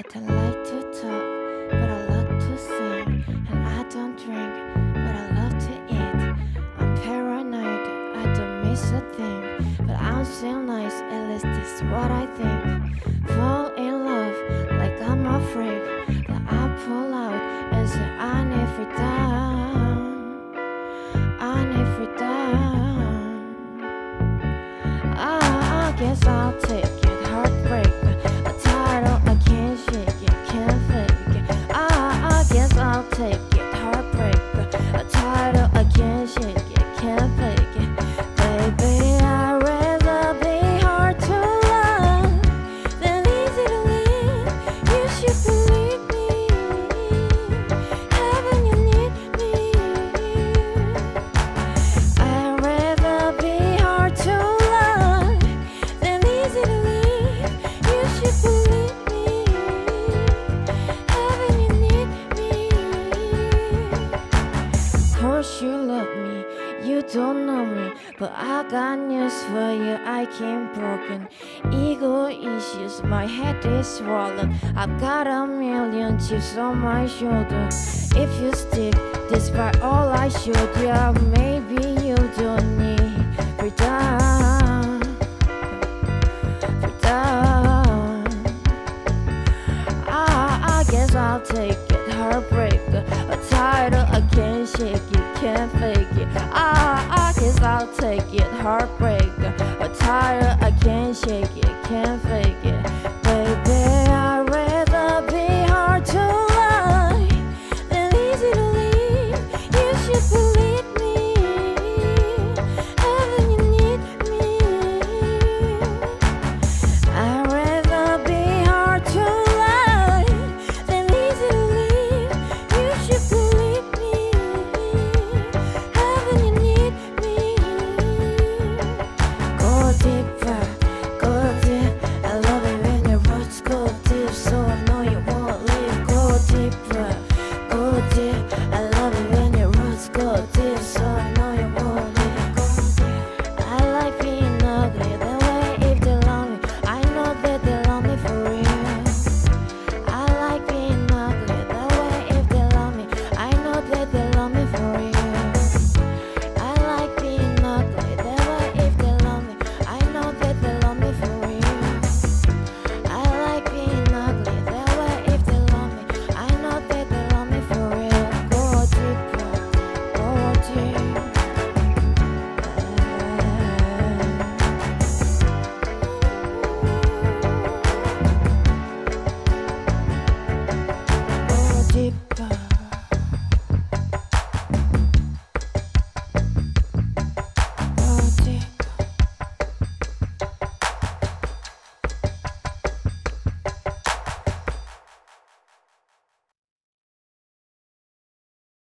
I don't like to talk, but I love to sing. And I don't drink, but I love to eat. I'm paranoid, I don't miss a thing. But I'm still nice, at least this is what I think. Fall in love, like I'm a freak. That I pull out and say on every time. On every time. I, ah, I guess I'll take title I can't shake don't know me, but I got news for you. I came broken, ego issues, my head is swollen. I've got a million chips on my shoulder. If you stick, despite all I showed you, maybe you don't need freedom. Freedom. I, I guess I'll take it. Heartbreaker, a title I can't shake it, can't fake it. I, Guess I'll take it. Heartbreak, or title I can't